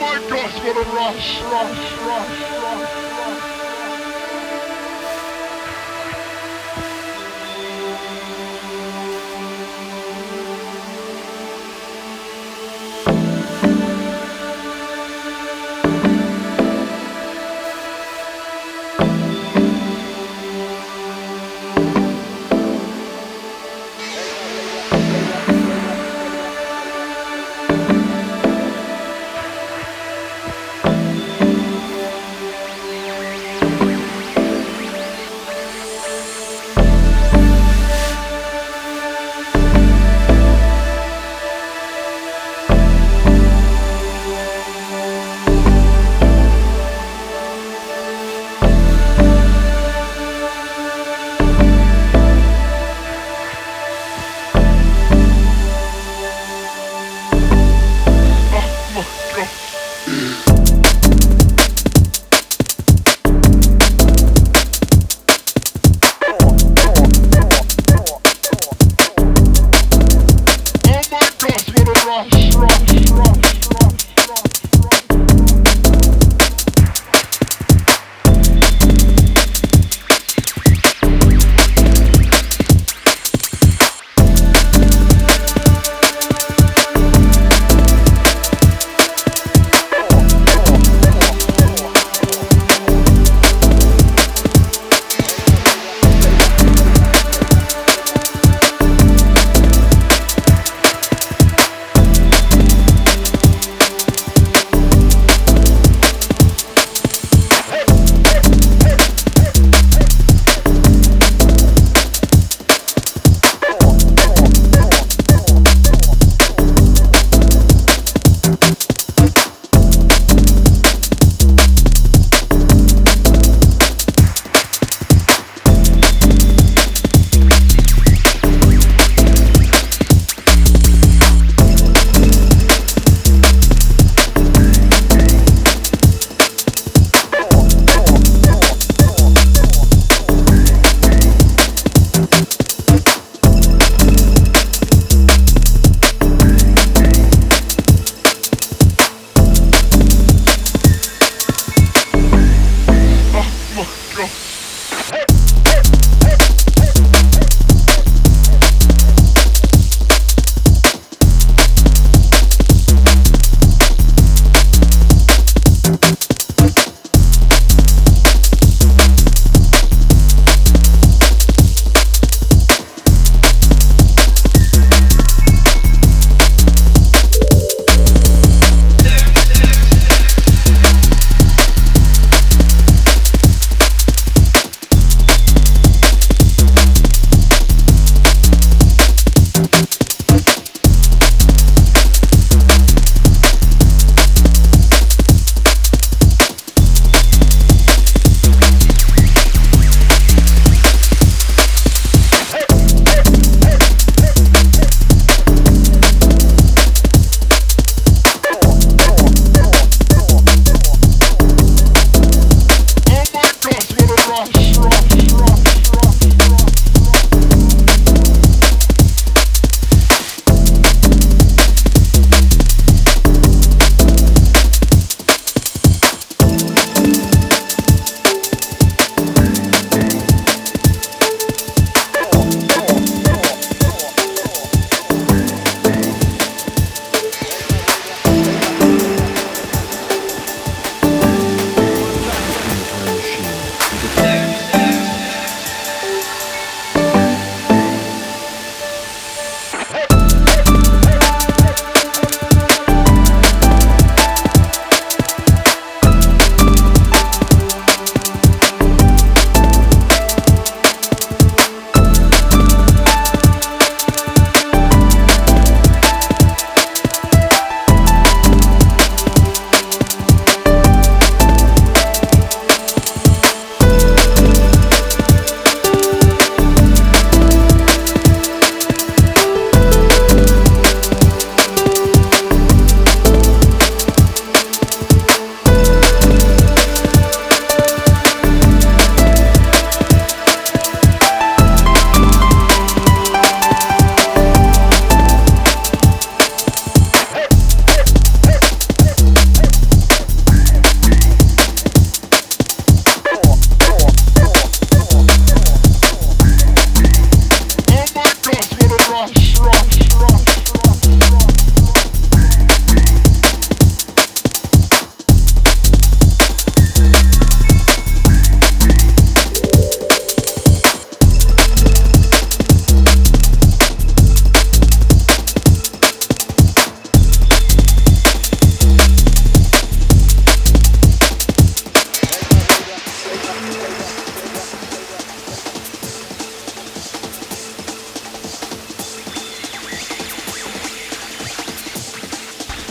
my gosh, what a rush, rush, rush, rush, Oh my god.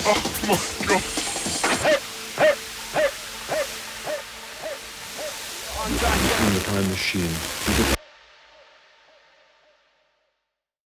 Oh my god. in time machine.